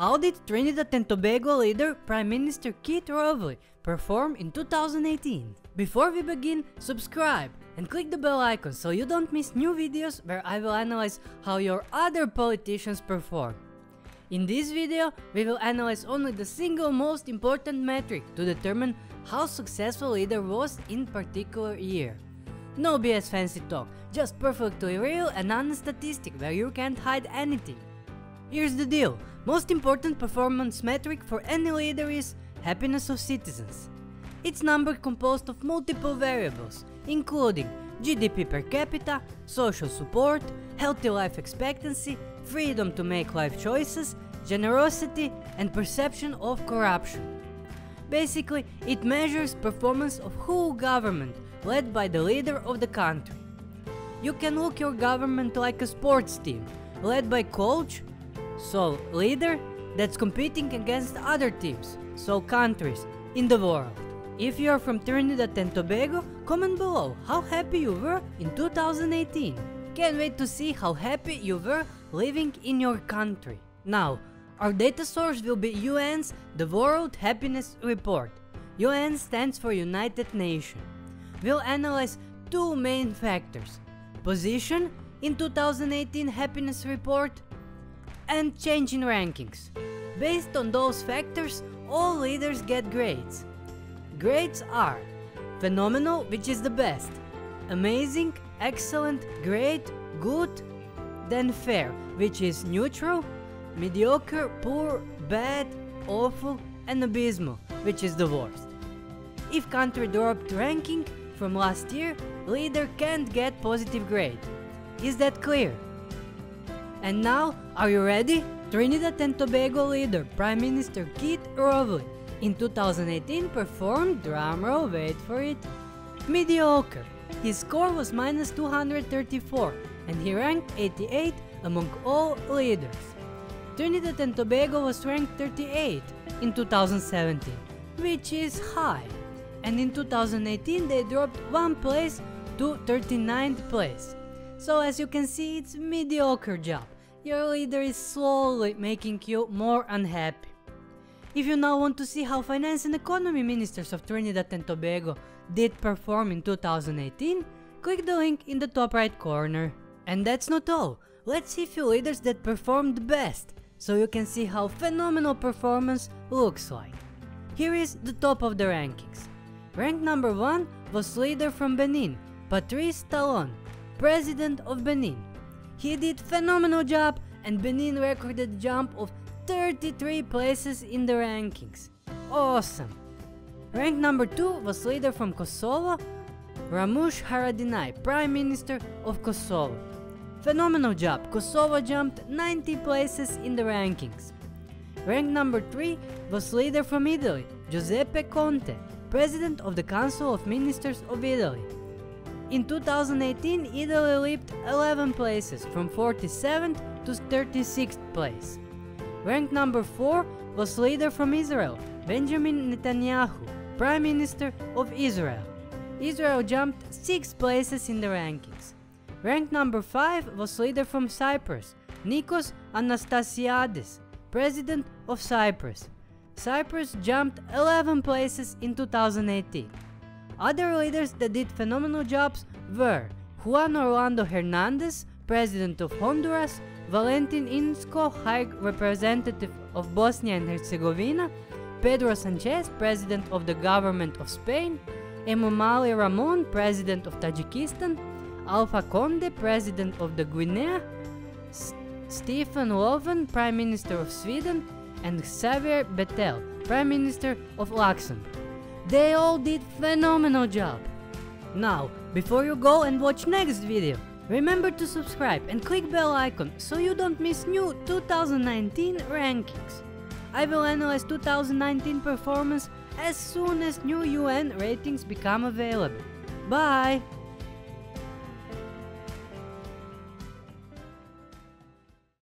How did Trinidad and Tobago leader Prime Minister Keith Rowley perform in 2018? Before we begin, subscribe and click the bell icon so you don't miss new videos where I will analyze how your other politicians perform. In this video, we will analyze only the single most important metric to determine how successful leader was in particular year. No BS fancy talk, just perfectly real and honest statistic where you can't hide anything. Here's the deal, most important performance metric for any leader is happiness of citizens. It's number composed of multiple variables, including GDP per capita, social support, healthy life expectancy, freedom to make life choices, generosity, and perception of corruption. Basically, it measures performance of whole government led by the leader of the country. You can look your government like a sports team, led by coach, so leader, that's competing against other teams, so countries, in the world. If you are from Trinidad and Tobago, comment below how happy you were in 2018. Can't wait to see how happy you were living in your country. Now, our data source will be UN's The World Happiness Report. UN stands for United Nations. We'll analyze two main factors. Position in 2018 happiness report and change in rankings. Based on those factors, all leaders get grades. Grades are phenomenal, which is the best, amazing, excellent, great, good, then fair, which is neutral, mediocre, poor, bad, awful, and abysmal, which is the worst. If country dropped ranking from last year, leader can't get positive grade. Is that clear? And now, are you ready? Trinidad and Tobago leader Prime Minister Keith Rowley in 2018 performed, drumroll, wait for it, mediocre. His score was minus 234 and he ranked 88 among all leaders. Trinidad and Tobago was ranked 38 in 2017, which is high. And in 2018 they dropped one place to 39th place. So as you can see it's mediocre job. Your leader is slowly making you more unhappy. If you now want to see how finance and economy ministers of Trinidad and Tobago did perform in 2018, click the link in the top right corner. And that's not all, let's see few leaders that performed best, so you can see how phenomenal performance looks like. Here is the top of the rankings. Rank number 1 was leader from Benin, Patrice Talon, President of Benin. He did phenomenal job and Benin recorded jump of 33 places in the rankings. Awesome! Rank number 2 was leader from Kosovo, Ramush Haradinaj, Prime Minister of Kosovo. Phenomenal job, Kosovo jumped 90 places in the rankings. Rank number 3 was leader from Italy, Giuseppe Conte, President of the Council of Ministers of Italy. In 2018, Italy leaped 11 places from 47th to 36th place. Ranked number 4 was leader from Israel, Benjamin Netanyahu, Prime Minister of Israel. Israel jumped 6 places in the rankings. Ranked number 5 was leader from Cyprus, Nikos Anastasiades, President of Cyprus. Cyprus jumped 11 places in 2018. Other leaders that did phenomenal jobs were Juan Orlando Hernandez, President of Honduras, Valentin Inzko, High Representative of Bosnia and Herzegovina, Pedro Sanchez, President of the Government of Spain, Emomali Rahmon, President of Tajikistan, Alpha Conde, President of the Guinea, S Stefan Löfven, Prime Minister of Sweden, and Xavier Bettel, Prime Minister of Luxembourg. They all did phenomenal job. Now, before you go and watch next video, remember to subscribe and click bell icon so you don't miss new 2019 rankings. I will analyze 2019 performance as soon as new UN ratings become available. Bye!